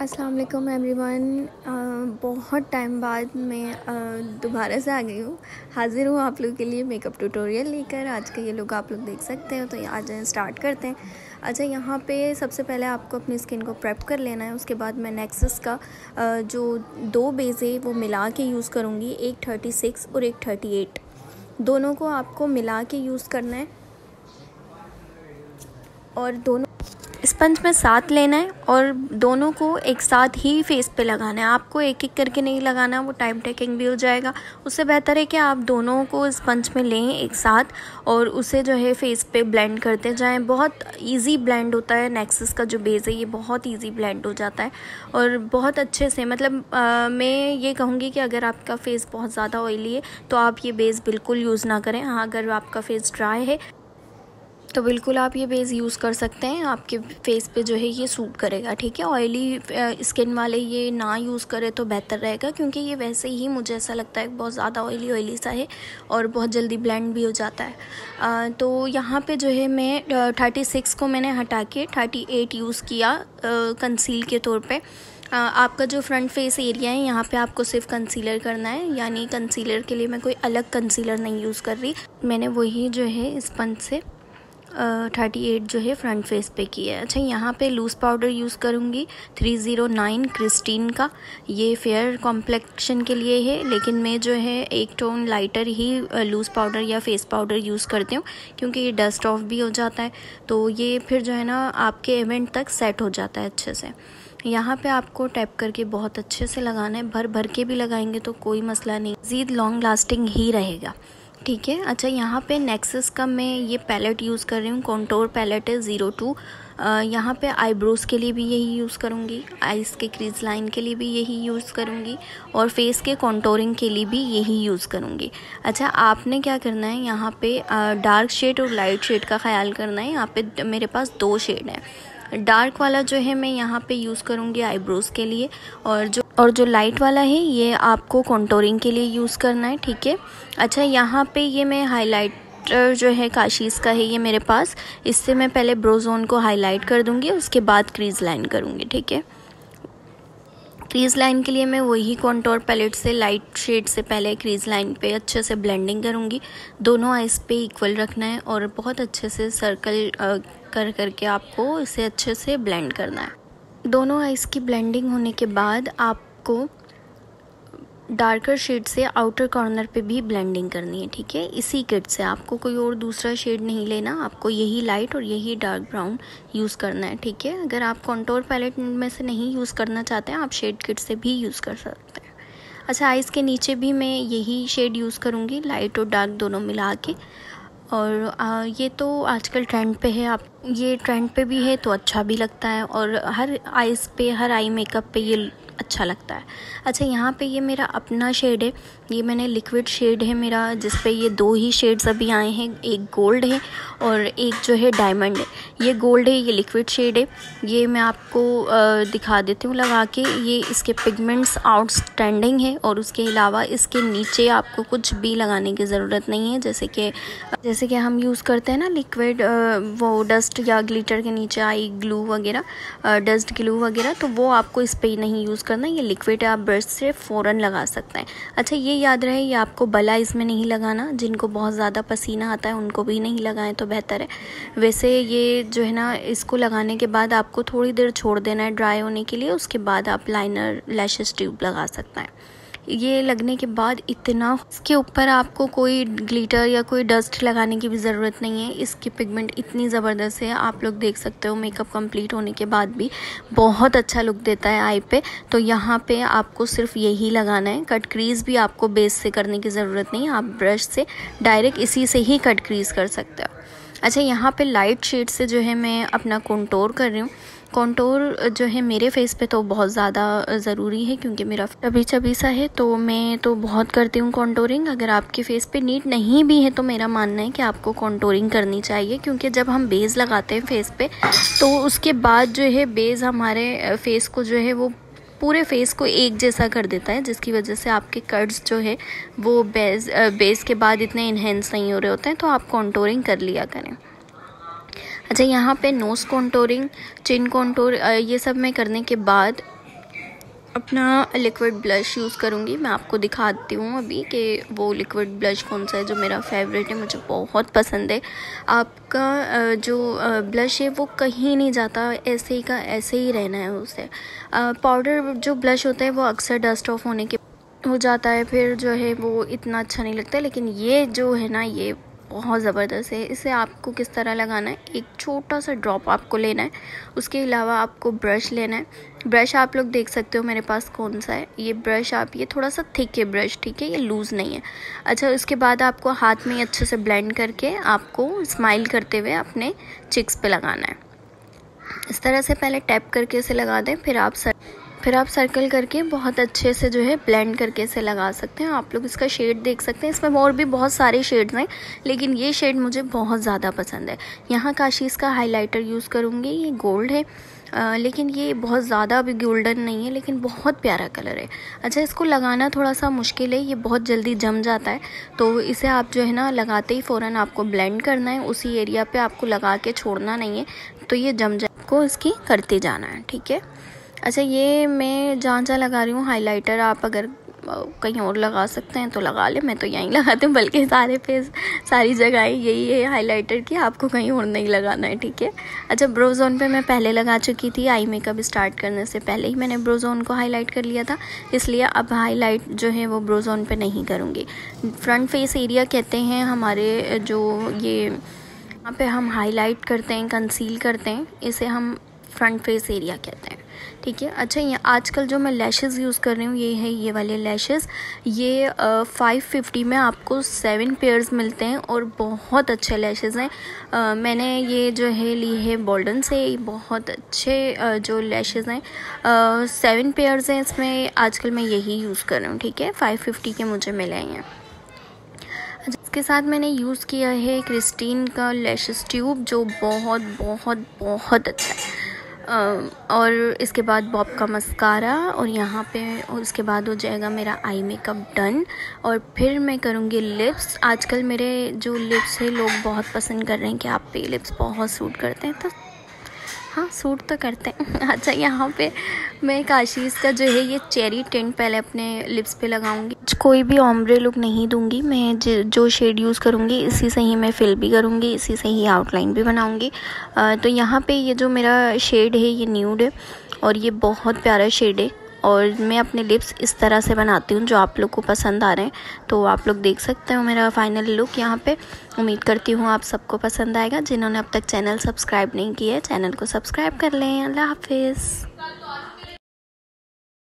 अस्सलाम वालेकुम एवरीवन बहुत टाइम बाद मैं दोबारा से आ गई हूँ। हाज़िर हूँ आप लोगों के लिए मेकअप ट्यूटोरियल लेकर। आज का ये लोग आप लोग देख सकते हो तो आज स्टार्ट करते हैं। अच्छा यहाँ पे सबसे पहले आपको अपनी स्किन को प्रेप कर लेना है। उसके बाद मैं नेक्सस का जो दो बेस है, वो मिला के यूज़ करूँगी। एक थर्टी सिक्स और एक थर्टी एट दोनों को आपको मिला के यूज़ करना है। और दोनों स्पंज में साथ लेना है और दोनों को एक साथ ही फेस पे लगाना है। आपको एक एक करके नहीं लगाना वो टाइम टेकिंग भी हो जाएगा। उससे बेहतर है कि आप दोनों को स्पंज में लें एक साथ और उसे जो है फेस पे ब्लेंड करते जाएँ बहुत इजी ब्लेंड होता है। नेक्सस का जो बेस है ये बहुत इजी ब्लेंड हो जाता है और बहुत अच्छे से मतलब आ, मैं ये कहूँगी कि अगर आपका फेस बहुत ज़्यादा ऑयली है तो आप ये बेस बिल्कुल यूज़ ना करें। हाँ अगर आपका फेस ड्राई है तो बिल्कुल आप ये बेस यूज़ कर सकते हैं। आपके फेस पे जो है ये सूट करेगा ठीक है? ऑयली स्किन वाले ये ना यूज़ करें तो बेहतर रहेगा क्योंकि ये वैसे ही मुझे ऐसा लगता है बहुत ज़्यादा ऑयली ऑयली सा है और बहुत जल्दी ब्लेंड भी हो जाता है। आ, तो यहाँ पे जो है मैं थर्टी सिक्स को मैंने हटा के थर्टी एट यूज़ किया कंसील के तौर पर आपका जो फ्रंट फेस एरिया है यहाँ पे आपको सिर्फ़ कंसीलर करना है यानी कंसीलर के लिए मैं कोई अलग कंसीलर नहीं यूज़ कर रही। मैंने वही जो है स्पंज से थर्टी एट जो है फ्रंट फेस पे की है। अच्छा यहाँ पे लूज़ पाउडर यूज़ करूँगी थ्री ज़ीरो नाइन क्रिस्टीन का। ये फेयर कॉम्प्लेक्शन के लिए है, लेकिन मैं जो है एक टोन लाइटर ही लूज़ पाउडर या फेस पाउडर यूज़ करती हूँ, क्योंकि ये डस्ट ऑफ़ भी हो जाता है। तो ये फिर जो है ना, आपके इवेंट तक सेट हो जाता है अच्छे से। यहाँ पे आपको टैप करके बहुत अच्छे से लगाना है भर भर के भी लगाएँगे तो कोई मसला नहीं। ज़ीद लॉन्ग लास्टिंग ही रहेगा। ठीक है। अच्छा यहाँ पे नेक्सस का मैं ये पैलेट यूज़ कर रही हूँ। कॉन्टोर पैलेट है ज़ीरो टू यहाँ पे आईब्रोज़ के लिए भी यही यूज़ करूँगी। आइस के क्रीज लाइन के लिए भी यही यूज़ करूँगी। और फेस के कॉन्टोरिंग के लिए भी यही यूज़ करूँगी। अच्छा आपने क्या करना है? यहाँ पे डार्क शेड और लाइट शेड का ख्याल करना है। यहाँ पे मेरे पास दो शेड है। डार्क वाला जो है मैं यहाँ पे यूज़ करूँगी आईब्रोज़ के लिए और जो और जो लाइट वाला है ये आपको कॉन्टोरिंग के लिए यूज़ करना है, ठीक है? अच्छा यहाँ पे ये मैं हाईलाइटर जो है काशीज़ का है ये मेरे पास, इससे मैं पहले ब्रोजोन को हाईलाइट कर दूँगी, उसके बाद क्रीज लाइन करूँगी, ठीक है? क्रीज लाइन के लिए मैं वही कॉन्टोर पैलेट से लाइट शेड से पहले क्रीज लाइन पे अच्छे से ब्लेंडिंग करूँगी। दोनों आइस पे इक्वल रखना है और बहुत अच्छे से सर्कल कर करके आपको इसे अच्छे से ब्लेंड करना है। दोनों आइस की ब्लेंडिंग होने के बाद आपको डार्कर शेड से आउटर कॉर्नर पे भी ब्लेंडिंग करनी है ठीक है? इसी किट से आपको कोई और दूसरा शेड नहीं लेना। आपको यही लाइट और यही डार्क ब्राउन यूज़ करना है ठीक है? अगर आप कॉन्टोर पैलेट में से नहीं यूज़ करना चाहते हैं आप शेड किट से भी यूज़ कर सकते हैं। अच्छा आइस के नीचे भी मैं यही शेड यूज़ करूँगी लाइट और डार्क दोनों मिला के। और आ, ये तो आजकल ट्रेंड पे है आप ये ट्रेंड पे भी है तो अच्छा भी लगता है। और हर आइज़ पे हर आई मेकअप पे ये अच्छा लगता है। अच्छा यहाँ पे ये मेरा अपना शेड है। ये मैंने लिक्विड शेड है मेरा, जिस पे ये दो ही शेड्स अभी आए हैं। एक गोल्ड है और एक जो है डायमंड है। ये गोल्ड है, ये लिक्विड शेड है। ये मैं आपको दिखा देती हूँ लगा के। ये इसके पिगमेंट्स आउटस्टैंडिंग है और उसके अलावा इसके नीचे आपको कुछ भी लगाने की ज़रूरत नहीं है। जैसे कि जैसे कि हम यूज़ करते हैं ना लिक्विड वो डस्ट या ग्लिटर के नीचे आई ग्लू वगैरह डस्ट ग्लू वगैरह तो वो आपको इस पर नहीं यूज़ करना ये लिक्विड आप ब्रश से फ़ौरन लगा सकते हैं। अच्छा ये याद रहे, ये आपको बला इसमें नहीं लगाना। जिनको बहुत ज़्यादा पसीना आता है, उनको भी नहीं लगाएँ तो बेहतर है। वैसे ये जो है ना, इसको लगाने के बाद आपको थोड़ी देर छोड़ देना है ड्राई होने के लिए, उसके बाद आप लाइनर लैशेस ट्यूब लगा सकते हैं। ये लगने के बाद इतना, इसके ऊपर आपको कोई ग्लिटर या कोई डस्ट लगाने की भी ज़रूरत नहीं है। इसकी पिगमेंट इतनी ज़बरदस्त है, आप लोग देख सकते हो, मेकअप कंप्लीट होने के बाद भी बहुत अच्छा लुक देता है आई पे। तो यहाँ पे आपको सिर्फ़ यही लगाना है, कट क्रीज भी आपको बेस से करने की ज़रूरत नहीं आप ब्रश से डायरेक्ट इसी से ही कट क्रीज कर सकते हो। अच्छा यहाँ पे लाइट शेड से जो है मैं अपना कंटोर कर रही हूँ। कॉन्टोर जो है मेरे फेस पे तो बहुत ज़्यादा ज़रूरी है क्योंकि मेरा चबी चबी सा है तो मैं तो बहुत करती हूँ कॉन्टोरिंग अगर आपके फेस पे नीट नहीं भी है तो मेरा मानना है कि आपको कॉन्टोरिंग करनी चाहिए, क्योंकि जब हम बेस लगाते हैं फेस पे तो उसके बाद जो है बेस हमारे फेस को जो है वो पूरे फेस को एक जैसा कर देता है, जिसकी वजह से आपके कट्स जो है वो बेस बेस के बाद इतने इन्हेंस नहीं हो रहे होते हैं तो आप कॉन्टोरिंग कर लिया करें। अच्छा यहाँ पे नोज़ कॉन्टोरिंग चिन कॉन्टोर ये सब मैं करने के बाद अपना लिक्विड ब्लश यूज़ करूँगी। मैं आपको दिखाती हूँ अभी कि वो लिक्विड ब्लश कौन सा है जो मेरा फेवरेट है, मुझे बहुत पसंद है। आपका जो ब्लश है वो कहीं नहीं जाता, ऐसे ही का ऐसे ही रहना है उसे। पाउडर जो ब्लश होता है वो अक्सर डस्ट ऑफ़ होने के हो जाता है, फिर जो है वो इतना अच्छा नहीं लगता, लेकिन ये जो है ना, ये बहुत ज़बरदस्त है। इसे आपको किस तरह लगाना है? एक छोटा सा ड्रॉप आपको लेना है। उसके अलावा आपको ब्रश लेना है। ब्रश आप लोग देख सकते हो मेरे पास कौन सा है। ये ब्रश आप, ये थोड़ा सा थिक है ब्रश ठीक है? ये लूज़ नहीं है। अच्छा उसके बाद आपको हाथ में अच्छे से ब्लेंड करके आपको स्माइल करते हुए अपने चिक्स पे लगाना है। इस तरह से पहले टैप करके इसे लगा दें, फिर आप सर फिर आप सर्कल करके बहुत अच्छे से जो है ब्लेंड करके इसे लगा सकते हैं। आप लोग इसका शेड देख सकते हैं। इसमें और भी बहुत सारे शेड्स हैं लेकिन ये शेड मुझे बहुत ज़्यादा पसंद है। यहाँ काशीज़ का हाइलाइटर यूज़ करूँगी। ये गोल्ड है आ, लेकिन ये बहुत ज़्यादा अभी गोल्डन नहीं है लेकिन बहुत प्यारा कलर है। अच्छा इसको लगाना थोड़ा सा मुश्किल है। ये बहुत जल्दी जम जाता है। तो इसे आप जो है ना लगाते ही फ़ौरन आपको ब्लेंड करना है। उसी एरिया पे आपको लगा के छोड़ना नहीं है। तो ये जम जाए को इसकी करते जाना है ठीक है? अच्छा ये मैं जहाँ जहाँ लगा रही हूँ हाइलाइटर आप अगर कहीं और लगा सकते हैं तो लगा ले, मैं तो यहीं लगाती हूँ, बल्कि सारे पे, सारी जगह यही है हाइलाइटर की, आपको कहीं और नहीं लगाना है, ठीक है? अच्छा ब्रोजोन पे मैं पहले लगा चुकी थी, आई मेकअप स्टार्ट करने से पहले ही मैंने ब्रोजोन को हाईलाइट कर लिया था, इसलिए अब हाईलाइट जो है वो ब्रोजोन पर नहीं करूँगी। फ्रंट फेस एरिया कहते हैं, हमारे जो ये, यहाँ पे हम हाईलाइट करते हैं कंसील करते हैं, इसे हम फ्रंट फेस एरिया कहते हैं। ठीक है? अच्छा ये आजकल जो मैं लैशेज़ यूज़ कर रही हूँ ये है ये वाले लैशेज़ ये फाइव फिफ्टी में आपको सेवन पेयर्स मिलते हैं और बहुत अच्छे लैशेज़ हैं। आ, मैंने ये जो है ली है बॉल्डन से। बहुत अच्छे आ, जो लैशेज़ हैं। सेवन पेयर्स हैं इसमें। आजकल मैं यही यूज़ कर रही हूँ ठीक है? फाइव फिफ्टी के मुझे मिले हैं। अच्छा, इसके साथ मैंने यूज़ किया है क्रिस्टीन का लैशेस ट्यूब जो बहुत बहुत बहुत अच्छा है। और इसके बाद बॉब का मस्कारा और यहाँ पे और उसके बाद हो जाएगा मेरा आई मेकअप डन। और फिर मैं करूँगी लिप्स। आजकल मेरे जो लिप्स है, लोग बहुत पसंद कर रहे हैं कि आप पे लिप्स बहुत सूट करते हैं तो हाँ सूट तो करते हैं। अच्छा यहाँ पे मैं एक आशीष का जो है, ये चेरी टेंट पहले अपने लिप्स पे लगाऊँगी। कोई भी ऑमरे लुक नहीं दूँगी, मैं जो शेड यूज़ करूँगी, इसी से ही मैं फिल भी करूँगी, इसी से ही आउटलाइन भी बनाऊँगी। तो यहाँ पे ये जो मेरा शेड है, ये न्यूड है और ये बहुत प्यारा शेड है। और मैं अपने लिप्स इस तरह से बनाती हूँ जो आप लोग को पसंद आ रहे हैं। तो आप लोग देख सकते हो मेरा फाइनल लुक यहाँ पे। उम्मीद करती हूँ आप सबको पसंद आएगा। जिन्होंने अब तक चैनल सब्सक्राइब नहीं किया है चैनल को सब्सक्राइब कर लें। अल्लाह हाफिज़।